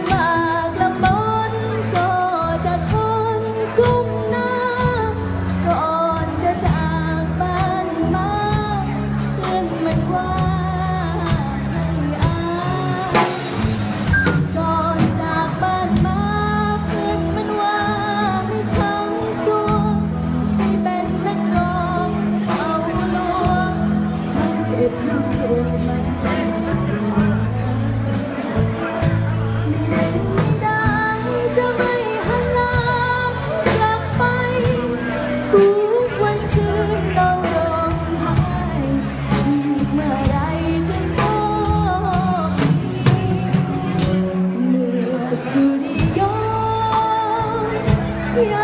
ำบากลำบนก็จะทนกุ้มหน้า ก่อนจะจากบ้านมาเพื่อนมันว่าให้ายก่อนจาบ้านมาเพื่อนมันว่าให้ช้ำซัวให้เป็นนักร้องเขาลวง 呀